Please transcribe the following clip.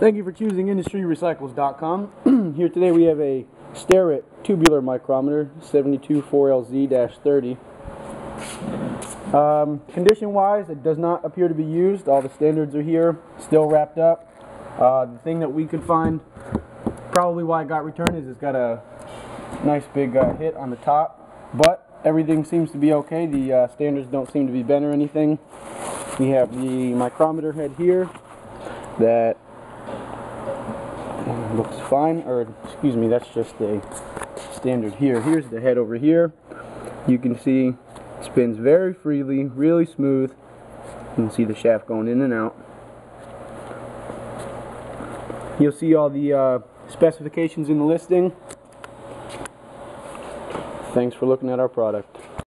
Thank you for choosing IndustryRecycles.com. Here today we have a Starrett tubular micrometer 724LZ-30. Um, condition wise, it does not appear to be used. All the standards are here, still wrapped up. Uh, the thing that we could find, probably why it got returned, is it's got a nice big uh, hit on the top. But everything seems to be okay. The uh, standards don't seem to be bent or anything. We have the micrometer head here that looks fine or excuse me that's just a standard here. Here's the head over here. You can see spins very freely really smooth. You can see the shaft going in and out. You'll see all the uh, specifications in the listing. Thanks for looking at our product